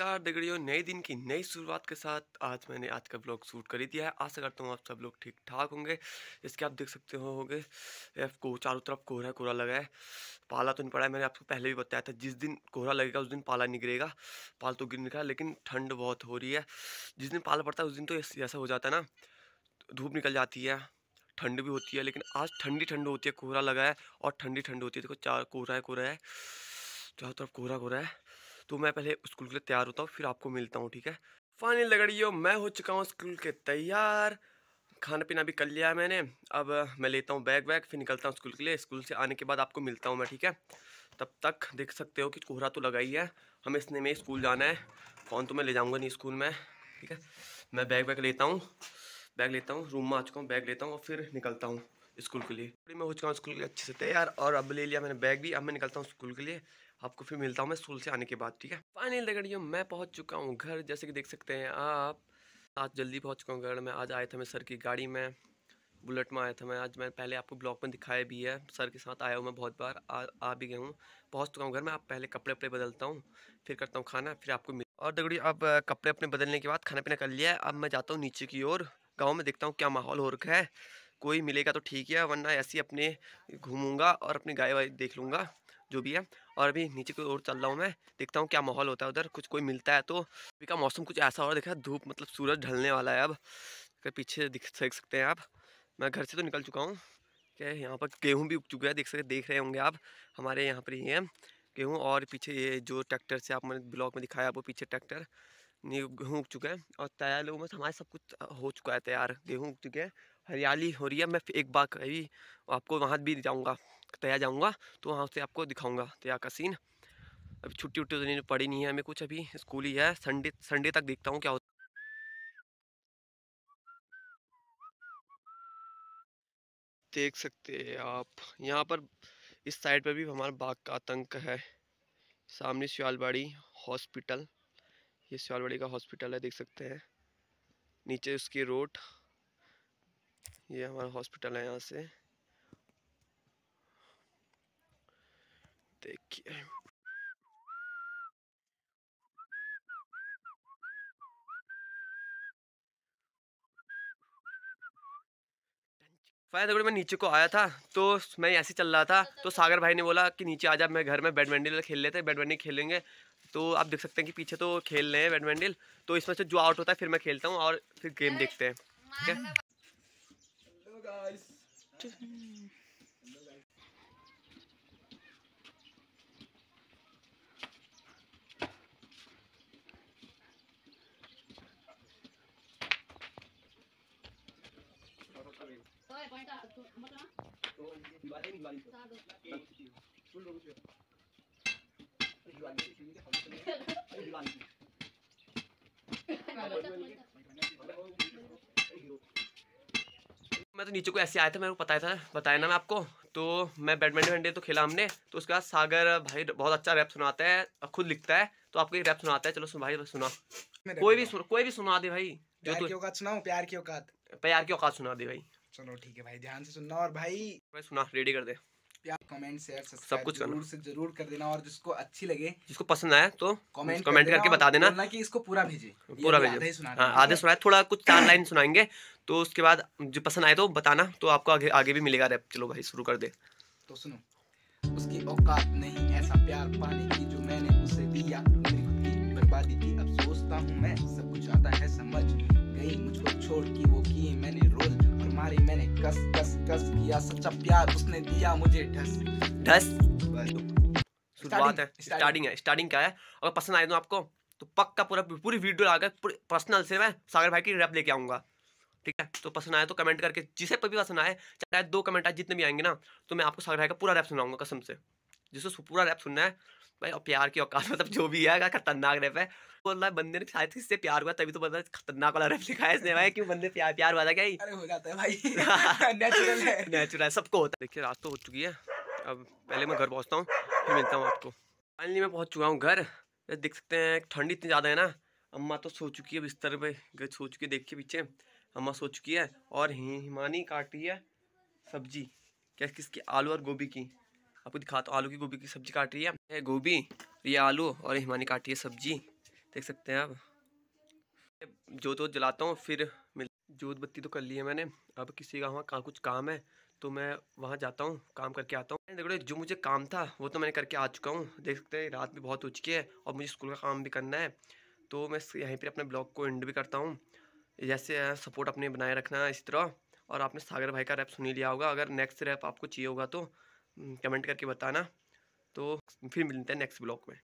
नमस्कार दगड़ियों नए दिन की नई शुरुआत के साथ आज मैंने आज का ब्लॉग शूट कर ही दिया है। आशा करता हूँ आप सब लोग ठीक ठाक होंगे। इसके आप देख सकते हो, होंगे। को चारों तरफ़ कोहरा कोहरा लगा है। पाला तो नहीं पड़ा है, मैंने आपको पहले भी बताया था, जिस दिन कोहरा लगेगा, उस दिन पाला नहीं गिरेगा पाल तो गिर निकला, लेकिन ठंड बहुत हो रही है। जिस दिन पाला पड़ता है, उस दिन तो ऐसा हो जाता है ना, धूप निकल जाती है, ठंड भी होती है, लेकिन आज ठंडी ठंड होती है, कोहरा लगा है, और ठंडी ठंड होती है। देखो, चार कोहरा है कोहरा है। चारों तरफ़ कोहरा कोहरा है। तो मैं पहले स्कूल के लिए तैयार होता हूँ, फिर आपको मिलता हूँ, ठीक है? फाइनल लगड़ियो मैं हो चुका हूँ स्कूल के तैयार। खाना पीना भी कर लिया है मैंने। अब मैं लेता हूँ बैग वैग, फिर निकलता हूँ स्कूल के लिए। स्कूल से आने के बाद आपको मिलता हूँ मैं, ठीक है? तब तक देख सकते हो कि कोहरा तो लगा ही है। हमें इसने में स्कूल जाना है। फ़ोन तो मैं ले जाऊँगा नहीं स्कूल में, ठीक है? मैं बैग वैग लेता हूँ। बैग लेता हूँ, रूम में आ चुका हूँ, बैग लेता हूँ और फिर निकलता हूँ स्कूल के लिए। मैं हो चुका हूँ स्कूल के लिए अच्छे से तैयार और अब ले लिया मैंने बैग भी। अब मैं निकलता हूँ स्कूल के लिए। आपको फिर मिलता हूँ मैं स्कूल से आने के बाद ठीक है? फाइनल दगड़ियों मैं पहुँच चुका हूँ घर। जैसे कि देख सकते हैं आप आज जल्दी पहुँच चुका हूँ घर। में आज आया था मैं सर की गाड़ी में बुलेट में आया था मैं। आज मैं पहले आपको ब्लॉग में दिखाया भी है। सर के साथ आया हूँ मैं बहुत बार आ, आ भी गया हूँ। पहुँच चुका हूँ घर। में आप पहले कपड़े वपड़े बदलता हूँ फिर करता हूँ खाना फिर आपको मिल और दगड़ी अब कपड़े अपने बदलने के बाद खाना पीना कर लिया अब मैं जाता हूँ नीचे की ओर। गाँव में देखता हूँ क्या माहौल हो रखा है। कोई मिलेगा तो ठीक है वरना ऐसे ही अपने घूमूँगा और अपनी गाय वाय देख लूँगा। जो भी है, और अभी नीचे की ओर चल रहा हूँ मैं, देखता हूँ क्या माहौल होता है उधर, कुछ कोई मिलता है तो अभी का मौसम कुछ ऐसा हो रहा देखा धूप मतलब सूरज ढलने वाला है अब पीछे दिख देख सकते हैं आप, मैं घर से तो निकल चुका हूँ क्या यहाँ पर गेहूँ भी उग चुका है, देख सकते देख रहे होंगे आप, हमारे यहाँ पर है, गेहूँ और पीछे ये जो ट्रैक्टर से आप मैंने ब्लॉक में दिखाया वो पीछे ट्रैक्टर गेहूँ उग चुका है, और तैयार लोगों में हमारे सब कुछ हो चुका है तैयार, गेहूँ उग चुके हैं, हरियाली हो रही है, मैं एक बार कभी आपको वहाँ भी जाऊँगा। तैयार जाऊँगा तो वहाँ से आपको दिखाऊँगा तैयार का सीन अभी छुट्टी उट्टी तो पड़ी नहीं है हमें कुछ अभी, स्कूल ही है संडे संडे तक देखता हूँ क्या होता देख सकते हैं आप। यहाँ पर इस साइड पर भी हमारा बाग का आतंक है। सामने शिवालबाड़ी हॉस्पिटल ये शिवालबाड़ी का हॉस्पिटल है, देख सकते हैं। नीचे उसकी रोड, ये हमारा हॉस्पिटल है यहाँ से। देखिए फ़ायदा मैं नीचे को आया था तो मैं ऐसे चल रहा था तो सागर भाई ने बोला कि नीचे आ जा मैं घर में बैडमिंटन खेल लेते हैं बैडमिंटन खेलेंगे तो आप देख सकते हैं कि पीछे तो खेल रहे हैं बैडमिंटन तो इसमें से जो आउट होता है फिर मैं खेलता हूँ और फिर गेम देखते हैं ठीक है? मैं तो नीचे को ऐसे आया था मेरे को पता था बताया ना मैं आपको। तो मैं बैडमिंटन वैडमिंटन तो खेला हमने। तो उसके बाद सागर भाई बहुत अच्छा रैप सुनाता है खुद लिखता है। तो आपको एक रैप सुनाता है चलो सुन भाई सुना। कोई भी सुन, कोई भी सुना दे भाई जो की प्यार की औकात। प्यार की औकात सुना दे भाई। चलो ठीक है भाई ध्यान से सुनना और भाई भाई सुना रेडी कर दे। कमेंट शेयर सब कुछ ज़रूर से ज़रूर कर देना और जिसको अच्छी लगे जिसको पसंद आए तो कमेंट कमेंट करके बता देना। कि इसको पूरा भेजे। पूरा भेजे। हाँ आधे सुनाए थोड़ा कुछ चार लाइन सुनाएँगे तो उसके बाद जो पसंद आए तो बताना तो आपको आगे आगे भी मिलेगा रैप चलो भाई शुरू कर दे। तो सुनो उसकी औकात नहीं ऐसा प्यार पाने कस कस कस किया सच्चा प्यार उसने दिया मुझे ढस। ढस? शुरुआत है स्टार्टिंग है स्टार्टिंग क्या है? अगर पसंद आए तो आपको तो पक्का पूरा पूरी वीडियो आकर पर्सनल से मैं सागर भाई की रैप लेके आऊँगा। ठीक है? तो पसंद आए तो कमेंट करके जिसे पर भी पसंद आए चाहे दो कमेंट आए जितने भी आएँगे ना तो मैं आपको सागर भाई का पूरा रैप सुनाऊँगा कसम से। जिसको पूरा रैप सुनना है भाई और प्यार की औकात मतलब जो भी है खतरनाक रैप है बोल रहा है बंदे ने शायद किससे प्यार हुआ तभी तो बंदा खतरनाक वाला रैप लिखा है इसने भाई क्यों बंदे प्यार प्यार वाला क्या अरे हो जाता है भाई। नेचुरल है। नेचुरल है सबको होता है। देखिए रात तो हो चुकी है अब पहले मैं घर पहुँचता हूँ फिर मिलता हूँ आपको। फाइनली मैं पहुँच चुका हूँ घर देख सकते हैं ठंडी इतनी ज़्यादा है ना अम्मा तो सो चुकी है बिस्तर पे सो चुकी है देखिए पीछे अम्मा सो चुकी है और हिमानी काट रही है सब्ज़ी क्या किसकी? आलू और गोभी की। आपको दिखाता हूँ, आलू की गोभी की सब्ज़ी काट रही है। ये गोभी, ये आलू और हिमानी काट है सब्ज़ी। देख सकते हैं आप। जोत वोत जलाता हूँ, फिर मिल जोत बत्ती तो कर ली है मैंने। अब किसी का वहाँ कहाँ कुछ काम है तो मैं वहाँ जाता हूँ, काम करके आता हूँ। देखो, जो मुझे काम था, वो तो मैंने करके आ चुका हूँ। देख सकते हैं, रात भी बहुत हो चुकी है और मुझे स्कूल का काम भी करना है। तो मैं यहीं पर अपने ब्लॉग को एंड भी करता हूँ। जैसे सपोर्ट अपने बनाए रखना इस तरह। और आपने सागर भाई का रैप सुनी लिया होगा। अगर नेक्स्ट रैप आपको चाहिए होगा तो। कमेंट करके बताना। तो फिर मिलते हैं नेक्स्ट ब्लॉग में।